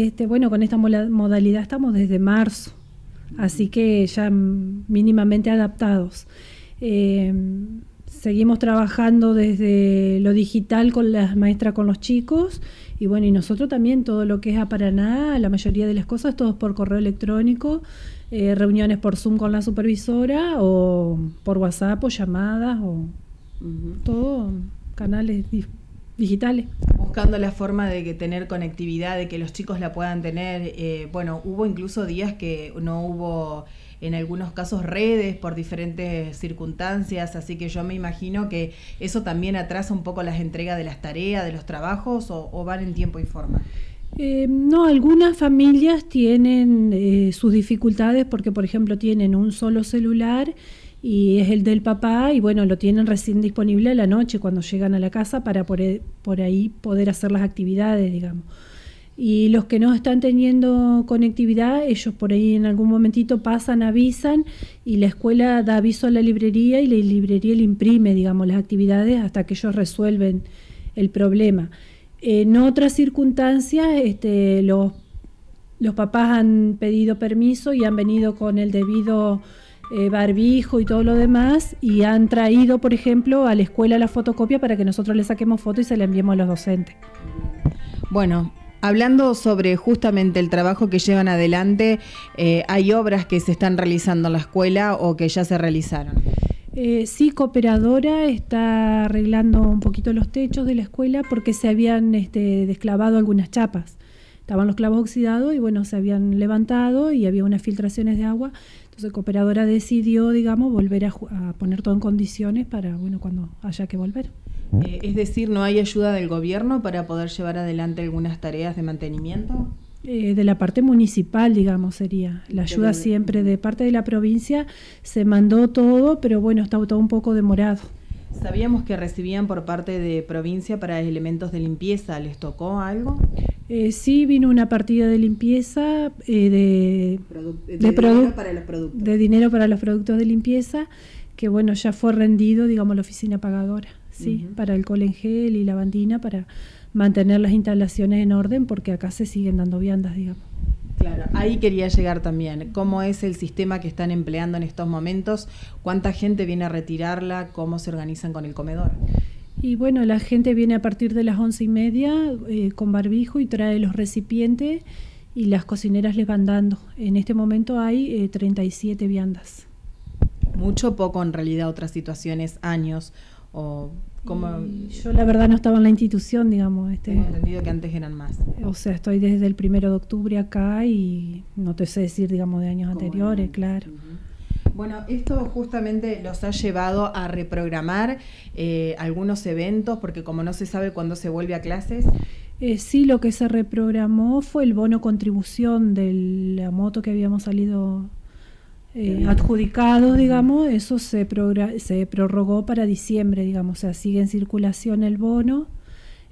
Este, bueno, con esta modalidad estamos desde marzo, así que ya mínimamente adaptados. Eh, seguimos trabajando desde lo digital con las maestras, con los chicos, y bueno, y nosotros también todo lo que es a Paraná, la mayoría de las cosas, todos por correo electrónico, eh, reuniones por Zoom con la supervisora, o por WhatsApp, o llamadas, o todo canales digitales. Buscando la forma de que tener conectividad, de que los chicos la puedan tener. Eh, bueno, hubo incluso días que no hubo en algunos casos redes por diferentes circunstancias, así que yo me imagino que eso también atrasa un poco las entregas de las tareas, de los trabajos, o, van en tiempo y forma. Eh, no, algunas familias tienen eh, sus dificultades porque, por ejemplo, tienen un solo celular y es el del papá y bueno, lo tienen recién disponible a la noche cuando llegan a la casa para por, por ahí poder hacer las actividades, digamos. Y los que no están teniendo conectividad, ellos por ahí en algún momentito pasan, avisan y la escuela da aviso a la librería y la librería le imprime, digamos, las actividades hasta que ellos resuelven el problema. En otras circunstancias, este, los, los papás han pedido permiso y han venido con el debido eh, barbijo y todo lo demás, y han traído, por ejemplo, a la escuela la fotocopia para que nosotros le saquemos foto y se la enviemos a los docentes. Bueno, Hablando sobre justamente el trabajo que llevan adelante, eh, ¿hay obras que se están realizando en la escuela o que ya se realizaron? Eh, sí, Cooperadora está arreglando un poquito los techos de la escuela porque se habían este, desclavado algunas chapas. Estaban los clavos oxidados y bueno, se habían levantado y había unas filtraciones de agua entonces Cooperadora decidió, digamos, volver a, poner todo en condiciones para, bueno, cuando haya que volver. Eh, es decir, ¿no hay ayuda del gobierno para poder llevar adelante algunas tareas de mantenimiento? Eh, de la parte municipal, digamos, sería. La ayuda siempre de parte de la provincia se mandó todo, pero bueno, está todo un poco demorado. Sabíamos que recibían por parte de provincia para elementos de limpieza. ¿Les tocó algo? Eh, sí, vino una partida de limpieza eh, de, de, dinero para los productos. De dinero para los productos de limpieza, que bueno, ya fue rendido, digamos, la oficina pagadora, sí, para el colengel y la bandina, para mantener las instalaciones en orden, porque acá se siguen dando viandas, digamos. Claro, ahí quería llegar también. ¿Cómo es el sistema que están empleando en estos momentos? ¿Cuánta gente viene a retirarla? ¿Cómo se organizan con el comedor? Y bueno, la gente viene a partir de las once y media eh, con barbijo y trae los recipientes y las cocineras les van dando. En este momento hay 37 eh, viandas. Mucho poco en realidad otras situaciones, años o como yo la verdad no estaba en la institución, digamos. Este, Tengo entendido que antes eran más. O sea, estoy desde el primero de octubre acá y no te sé decir, digamos, de años anteriores, claro. Bueno, esto justamente los ha llevado a reprogramar eh, algunos eventos, porque como no se sabe cuándo se vuelve a clases. Eh, sí, lo que se reprogramó fue el bono contribución de la moto que habíamos salido eh, adjudicados, digamos, eso se, se prorrogó para diciembre, digamos, o sea, sigue en circulación el bono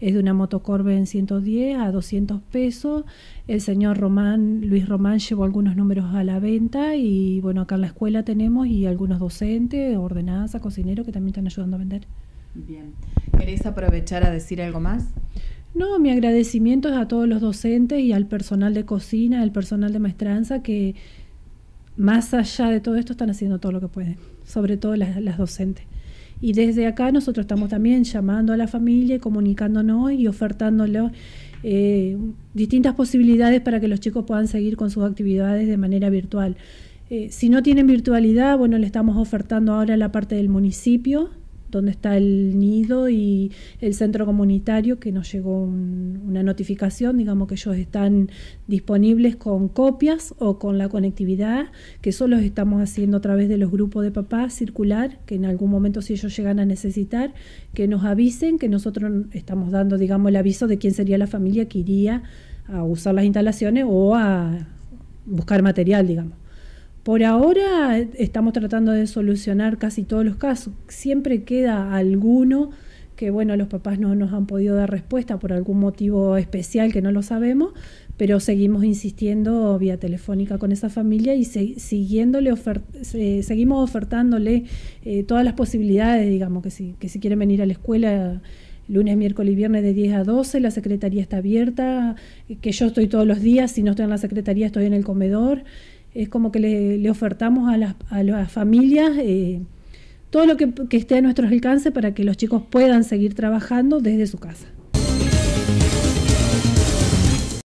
es de una motocorbe en 110 a 200 pesos. El señor Román, Luis Román llevó algunos números a la venta y bueno, acá en la escuela tenemos y algunos docentes, ordenanza, cocineros que también están ayudando a vender. Bien. ¿Querés aprovechar a decir algo más? No, mi agradecimiento es a todos los docentes y al personal de cocina, al personal de maestranza que más allá de todo esto están haciendo todo lo que pueden, sobre todo las, las docentes. Y desde acá nosotros estamos también llamando a la familia, comunicándonos y ofertándole eh, distintas posibilidades para que los chicos puedan seguir con sus actividades de manera virtual. Eh, si no tienen virtualidad, bueno, le estamos ofertando ahora la parte del municipio, donde está el nido y el centro comunitario, que nos llegó una notificación, digamos que ellos están disponibles con copias o con la conectividad, que solo estamos haciendo a través de los grupos de papás circular, que en algún momento si ellos llegan a necesitar, que nos avisen, que nosotros estamos dando, digamos, el aviso de quién sería la familia que iría a usar las instalaciones o a buscar material, digamos. Por ahora estamos tratando de solucionar casi todos los casos. Siempre queda alguno que, bueno, los papás no nos han podido dar respuesta por algún motivo especial que no lo sabemos, pero seguimos insistiendo vía telefónica con esa familia y siguiéndole seguimos ofertándole eh, todas las posibilidades, digamos, que si, que si quieren venir a la escuela lunes, miércoles y viernes de 10 a 12, la secretaría está abierta, que yo estoy todos los días, si no estoy en la secretaría estoy en el comedor. Es como que le, ofertamos a las, a las familias eh, todo lo que, que esté a nuestro alcance para que los chicos puedan seguir trabajando desde su casa.